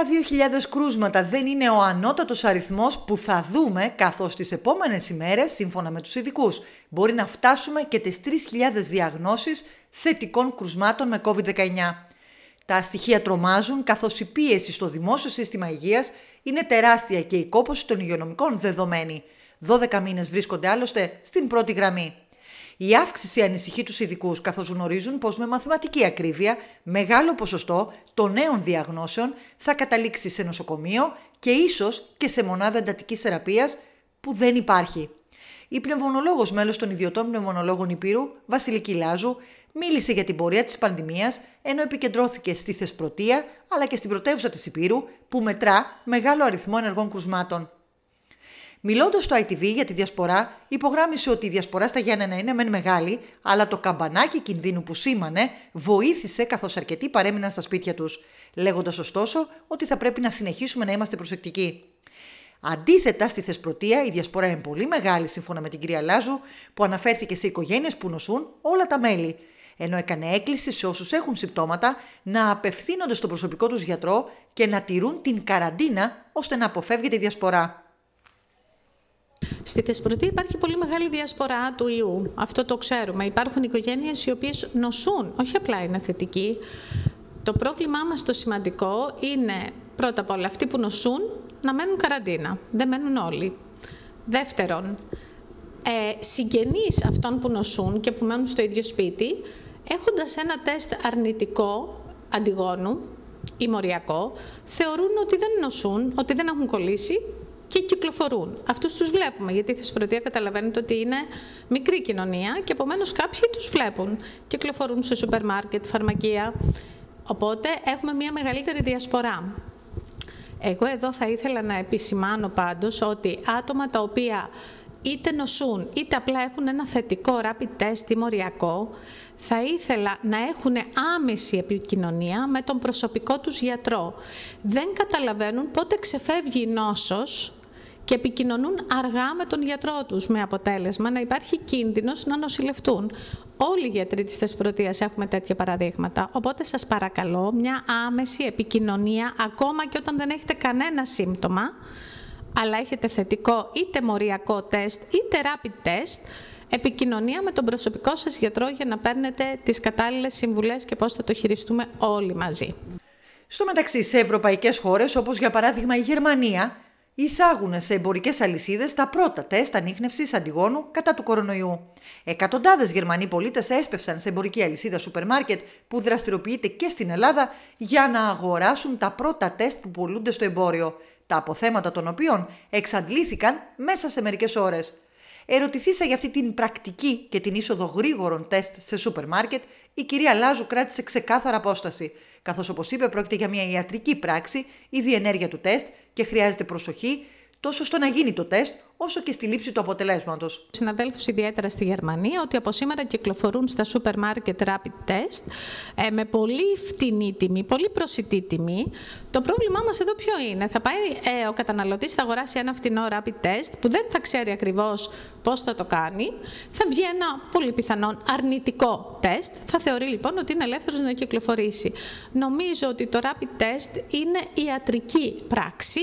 Αυτά 2.000 κρούσματα δεν είναι ο ανώτατος αριθμός που θα δούμε καθώς τις επόμενες ημέρες, σύμφωνα με τους ειδικούς, μπορεί να φτάσουμε και τις 3.000 διαγνώσεις θετικών κρουσμάτων με COVID-19. Τα στοιχεία τρομάζουν καθώς η πίεση στο δημόσιο σύστημα υγείας είναι τεράστια και η κόπωση των υγειονομικών δεδομένη. 12 μήνες βρίσκονται άλλωστε στην πρώτη γραμμή. Η αύξηση ανησυχεί τους ειδικούς, καθώς γνωρίζουν πως με μαθηματική ακρίβεια μεγάλο ποσοστό των νέων διαγνώσεων θα καταλήξει σε νοσοκομείο και ίσως και σε μονάδα εντατικής θεραπείας που δεν υπάρχει. Η πνευμονολόγος μέλος των ιδιωτών πνευμονολόγων Υπήρου, Βασιλική Λάζου, μίλησε για την πορεία της πανδημίας ενώ επικεντρώθηκε στη Θεσπρωτεία αλλά και στην πρωτεύουσα της Υπήρου που μετρά μεγάλο αριθμό ενεργών κρουσμάτων. Μιλώντας στο ITV για τη διασπορά, υπογράμμισε ότι η διασπορά στα Γιάννενα είναι μεν μεγάλη, αλλά το καμπανάκι κινδύνου που σήμανε βοήθησε καθώς αρκετοί παρέμειναν στα σπίτια τους, λέγοντας ωστόσο ότι θα πρέπει να συνεχίσουμε να είμαστε προσεκτικοί. Αντίθετα, στη Θεσπρωτεία η διασπορά είναι πολύ μεγάλη, σύμφωνα με την κυρία Λάζου, που αναφέρθηκε σε οικογένειες που νοσούν όλα τα μέλη, ενώ έκανε έκκληση σε όσους έχουν συμπτώματα να απευθύνονται στο προσωπικό τους γιατρό και να τηρούν την καραντίνα ώστε να αποφεύγεται η διασπορά. Στη Θεσπρωτή υπάρχει πολύ μεγάλη διασπορά του ιού. Αυτό το ξέρουμε. Υπάρχουν οικογένειες οι οποίες νοσούν, όχι απλά είναι θετικοί. Το πρόβλημά μας το σημαντικό είναι πρώτα απ' όλα αυτοί που νοσούν να μένουν καραντίνα. Δεν μένουν όλοι. Δεύτερον, ε, συγγενείς αυτών που νοσούν και που μένουν στο ίδιο σπίτι, έχοντας ένα τεστ αρνητικό αντιγόνου ή μοριακό, θεωρούν ότι δεν νοσούν, ότι δεν έχουν κολλήσει και κυκλοφορούν. Αυτούς τους βλέπουμε, γιατί η Θεσπρωτεία καταλαβαίνετε ότι είναι μικρή κοινωνία και επομένως κάποιοι τους βλέπουν. Κυκλοφορούν σε σούπερ μάρκετ, φαρμακεία. Οπότε έχουμε μια μεγαλύτερη διασπορά. Εγώ εδώ θα ήθελα να επισημάνω πάντως ότι άτομα τα οποία είτε νοσούν είτε απλά έχουν ένα θετικό rapid test ή μοριακό, θα ήθελα να έχουν άμεση επικοινωνία με τον προσωπικό τους γιατρό. Δεν καταλαβαίνουν πότε ξεφεύγει η νόσος και επικοινωνούν αργά με τον γιατρό τους, με αποτέλεσμα να υπάρχει κίνδυνος να νοσηλευτούν. Όλοι οι γιατροί της θεσπρωτείας έχουμε τέτοια παραδείγματα, οπότε σας παρακαλώ μια άμεση επικοινωνία, ακόμα και όταν δεν έχετε κανένα σύμπτωμα, αλλά έχετε θετικό είτε μοριακό τεστ είτε rapid test, επικοινωνία με τον προσωπικό σας γιατρό για να παίρνετε τις κατάλληλες συμβουλές και πώς θα το χειριστούμε όλοι μαζί. Στο μεταξύ, σε ευρωπαϊκές χώρες, όπως για παράδειγμα η Γερμανία, εισάγουν σε εμπορικές αλυσίδες τα πρώτα τεστ ανείχνευσης αντιγόνου κατά του κορονοϊού. Εκατοντάδες Γερμανοί πολίτες έσπευσαν σε εμπορική αλυσίδα σούπερ μάρκετ που δραστηριοποιείται και στην Ελλάδα για να αγοράσουν τα πρώτα τεστ που πουλούνται στο εμπόριο, τα αποθέματα των οποίων εξαντλήθηκαν μέσα σε μερικές ώρες. Ερωτηθήσα για αυτή την πρακτική και την είσοδο γρήγορων τεστ σε σούπερ μάρκετ, η κυρία Λάζου κράτησε ξεκάθαρα απόσταση καθώς όπως είπε πρόκειται για μια ιατρική πράξη ή διενέργεια του τεστ και χρειάζεται προσοχή τόσο στο να γίνει το τεστ, όσο και στη λήψη του αποτελέσματος. Συναδέλφους ιδιαίτερα στη Γερμανία ότι από σήμερα κυκλοφορούν στα σούπερ μάρκετ rapid test ε, με πολύ φτηνή τιμή, πολύ προσιτή τιμή. Το πρόβλημά μας εδώ ποιο είναι; Θα πάει ε, ο καταναλωτής, θα αγοράσει ένα φτηνό rapid test που δεν θα ξέρει ακριβώς πώς θα το κάνει. Θα βγει ένα πολύ πιθανόν αρνητικό τεστ. Θα θεωρεί λοιπόν ότι είναι ελεύθερος να κυκλοφορήσει. Νομίζω ότι το rapid test είναι ιατρική πράξη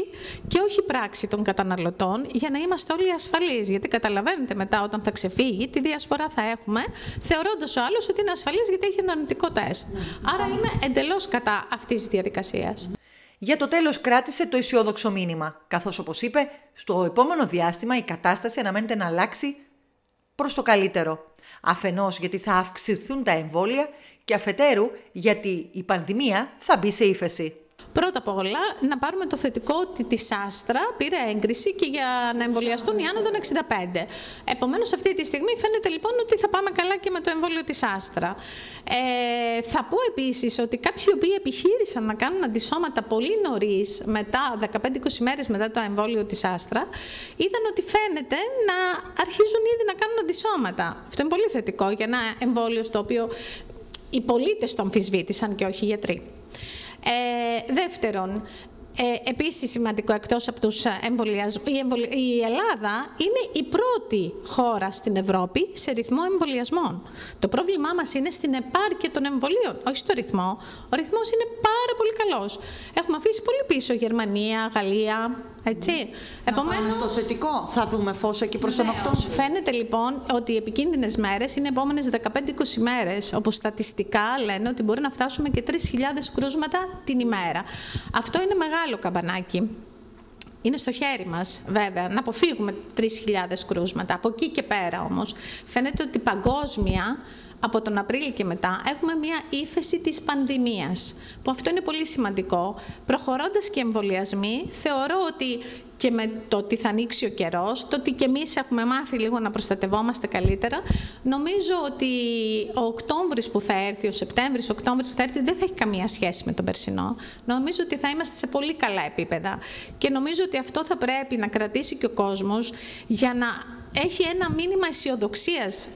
και όχι πράξη των καταναλωτών για να είμαστε όλοι ασφαλείς. Γιατί καταλαβαίνετε μετά όταν θα ξεφύγει τι διασπορά θα έχουμε, θεωρώντας ο άλλος ότι είναι ασφαλής γιατί έχει ένα αρνητικό τεστ. Άρα είμαι εντελώς κατά αυτής της διαδικασίας. Για το τέλος κράτησε το αισιόδοξο μήνυμα, καθώς όπως είπε, στο επόμενο διάστημα η κατάσταση αναμένεται να αλλάξει προς το καλύτερο. Αφενός γιατί θα αυξηθούν τα εμβόλια και αφετέρου γιατί η πανδημία θα μπει σε ύφεση. Πρώτα απ' όλα, να πάρουμε το θετικό ότι τη Άστρα πήρε έγκριση και για να εμβολιαστούν οι άνω των 65. Επομένως, αυτή τη στιγμή φαίνεται λοιπόν ότι θα πάμε καλά και με το εμβόλιο της Άστρα. Ε, θα πω επίσης ότι κάποιοι οποίοι επιχείρησαν να κάνουν αντισώματα πολύ νωρίς, μετά 15-20 μέρες μετά το εμβόλιο της Άστρα, είδαν ότι φαίνεται να αρχίζουν ήδη να κάνουν αντισώματα. Αυτό είναι πολύ θετικό για ένα εμβόλιο στο οποίο οι πολίτες το αμφισβήτησαν και όχι οι γιατροί. Ε, δεύτερον, ε, επίσης σημαντικό εκτός από τους ε, εμβολιασμούς, η, η Ελλάδα είναι η πρώτη χώρα στην Ευρώπη σε ρυθμό εμβολιασμών. Το πρόβλημά μας είναι στην επάρκεια των εμβολίων, όχι στο ρυθμό. Ο ρυθμός είναι πάρα πολύ καλός. Έχουμε αφήσει πολύ πίσω Γερμανία, Γαλλία, έτσι. Να Επομένως, στο θετικό θα δούμε φως εκεί προς τον Οκτώβριο. Φαίνεται λοιπόν ότι οι επικίνδυνες μέρες είναι επόμενες 15-20 μέρες, όπου στατιστικά λένε ότι μπορεί να φτάσουμε και 3.000 κρούσματα την ημέρα. Αυτό είναι μεγάλο καμπανάκι. Είναι στο χέρι μας, βέβαια, να αποφύγουμε 3.000 κρούσματα. Από εκεί και πέρα όμως, φαίνεται ότι παγκόσμια από τον Απρίλιο και μετά έχουμε μια ύφεση της πανδημίας, που αυτό είναι πολύ σημαντικό. Προχωρώντας και εμβολιασμοί, θεωρώ ότι και με το ότι θα ανοίξει ο καιρός, το ότι και εμείς έχουμε μάθει λίγο να προστατευόμαστε καλύτερα, νομίζω ότι ο Οκτώβρης που θα έρθει, ο Σεπτέμβρης, ο Οκτώβρης που θα έρθει, δεν θα έχει καμία σχέση με τον περσινό. Νομίζω ότι θα είμαστε σε πολύ καλά επίπεδα. Και νομίζω ότι αυτό θα πρέπει να κρατήσει και ο κόσμος για να έχει ένα μήνυμα αισιοδοξίας.